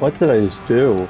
What did I just do?